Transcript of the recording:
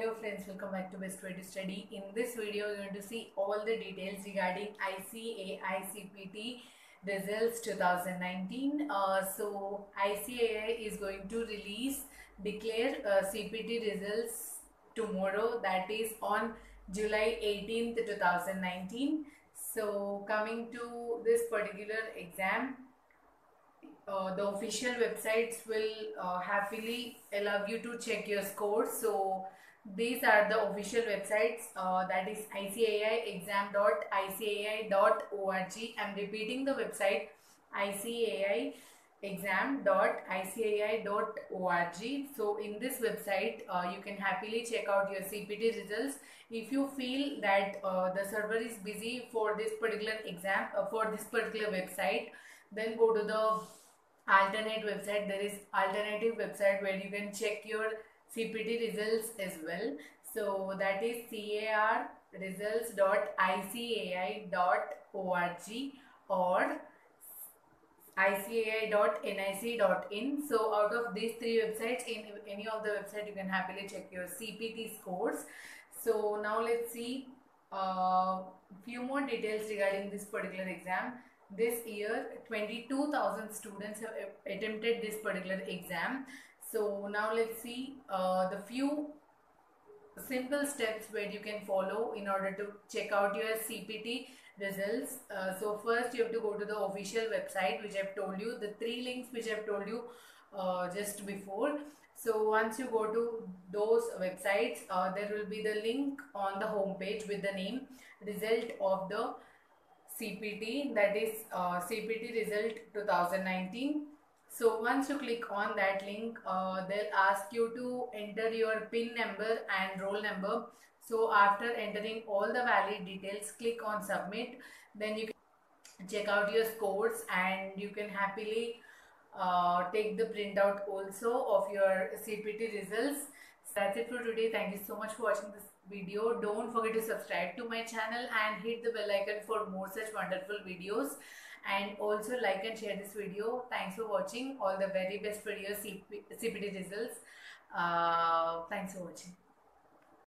Hello friends, welcome back to Best Way to Study. In this video, you're going to see all the details regarding ICAI CPT results 2019. Uh, so ICAI is going to release, declare uh, CPT results tomorrow that is on July 18th 2019. So coming to this particular exam, uh, the official websites will uh, happily allow you to check your scores. So these are the official websites uh, that is icaiexam.icai.org. I'm repeating the website icaiexam.icai.org. So in this website uh, you can happily check out your CPT results. If you feel that uh, the server is busy for this particular exam uh, for this particular website then go to the alternate website there is alternative website where you can check your cpt results as well. So that is car results.icai.org or icai.nic.in so out of these three websites in any of the website you can happily check your cpt scores. So now let's see a uh, few more details regarding this particular exam. This year 22,000 students have attempted this particular exam. So now let's see uh, the few simple steps where you can follow in order to check out your CPT results. Uh, so first you have to go to the official website which I've told you, the three links which I've told you uh, just before. So once you go to those websites, uh, there will be the link on the home page with the name result of the CPT that is uh, CPT result 2019. So once you click on that link, uh, they'll ask you to enter your PIN number and roll number. So after entering all the valid details, click on submit. Then you can check out your scores and you can happily uh, take the printout also of your CPT results. So that's it for today. Thank you so much for watching this video. Don't forget to subscribe to my channel and hit the bell icon for more such wonderful videos. And also like and share this video. Thanks for watching. All the very best for your CPT results. Uh, thanks for watching.